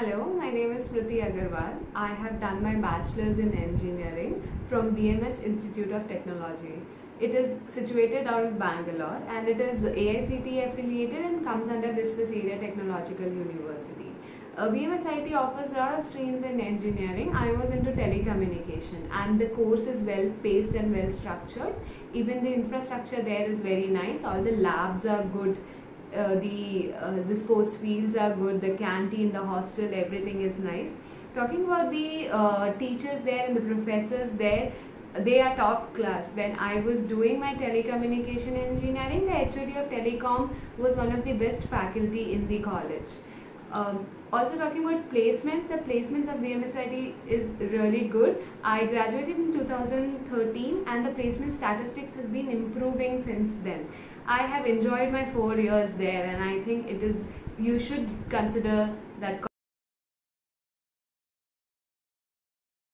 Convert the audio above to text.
Hello, my name is Smriti Agarwal. I have done my bachelor's in engineering from BMS Institute of Technology. It is situated out of Bangalore and it is AICT affiliated and comes under Visvesvaraya Technological University. Uh, BMS IT offers a lot of streams in engineering. I was into telecommunication and the course is well paced and well structured. Even the infrastructure there is very nice. All the labs are good uh, the uh, the sports fields are good the canteen the hostel everything is nice talking about the uh, teachers there and the professors there they are top class when i was doing my telecommunication engineering the hod of telecom was one of the best faculty in the college um, also talking about placements, the placements of BMSIT is really good. I graduated in 2013 and the placement statistics has been improving since then. I have enjoyed my four years there and I think it is, you should consider that